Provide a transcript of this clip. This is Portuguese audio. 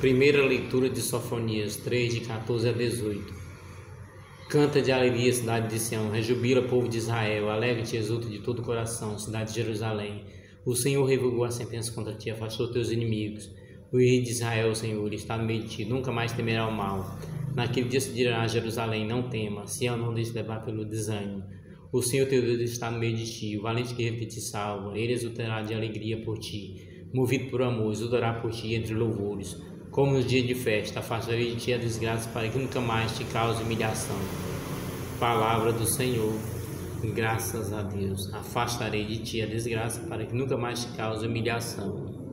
Primeira leitura de Sofonias 3, de 14 a 18. Canta de alegria, cidade de Sião, rejubila, povo de Israel, alegre-te exulta de todo o coração, cidade de Jerusalém. O Senhor revogou a sentença contra ti, afastou teus inimigos. O rei de Israel, Senhor, está no meio de ti, nunca mais temerá o mal. Naquele dia se dirá a Jerusalém, não tema, Sião não deixe levar pelo desânimo. O Senhor teu Deus está no meio de ti, o valente que te salva, ele exultará de alegria por ti. Movido por amor, exultará por ti entre louvores. Como nos dias de festa, afastarei de ti a desgraça para que nunca mais te cause humilhação. Palavra do Senhor, graças a Deus. Afastarei de ti a desgraça para que nunca mais te cause humilhação.